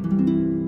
thank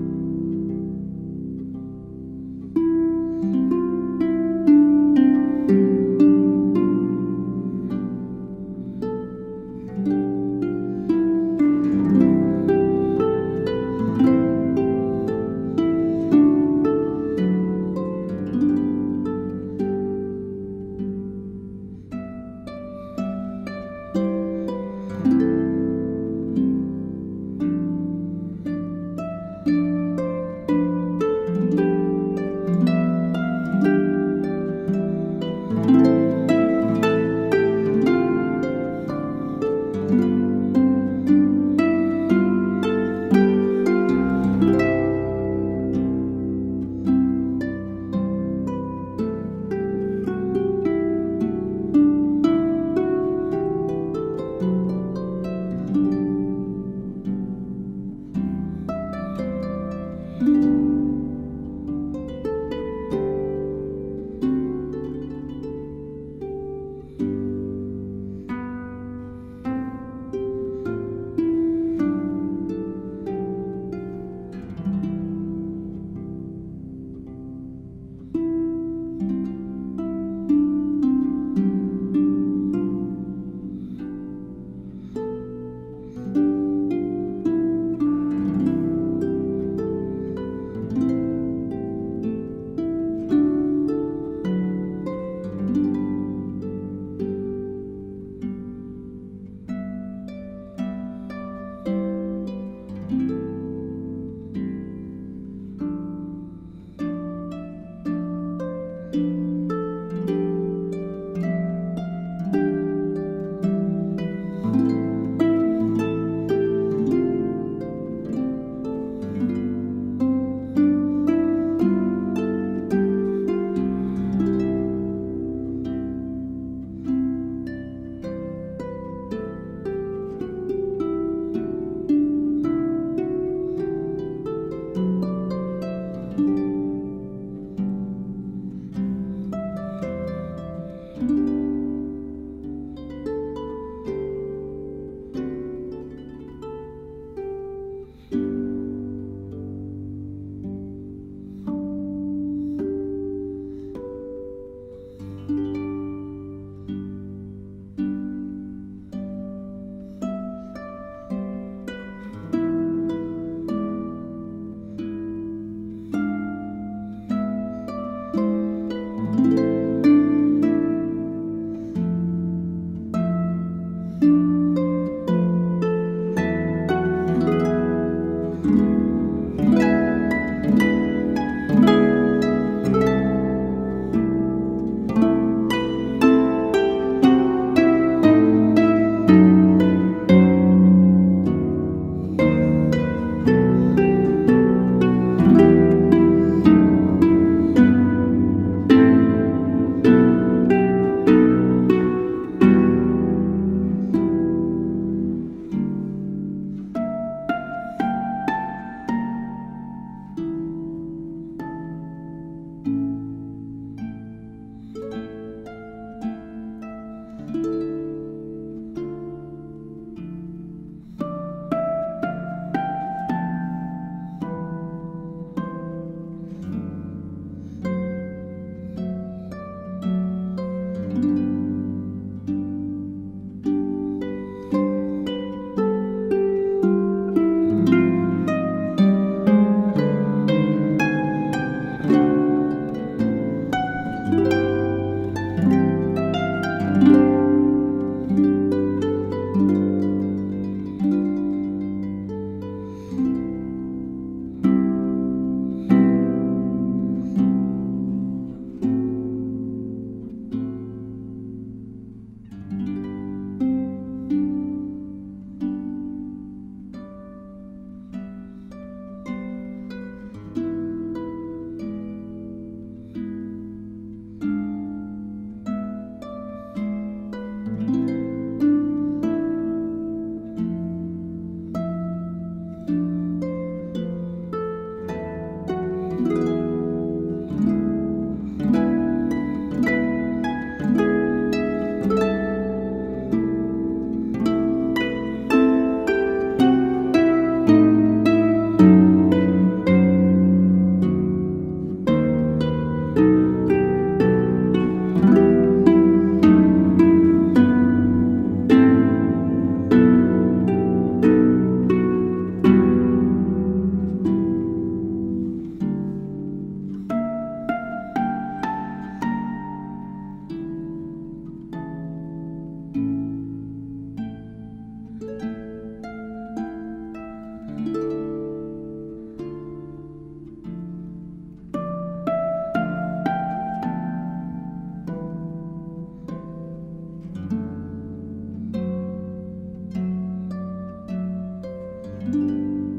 Música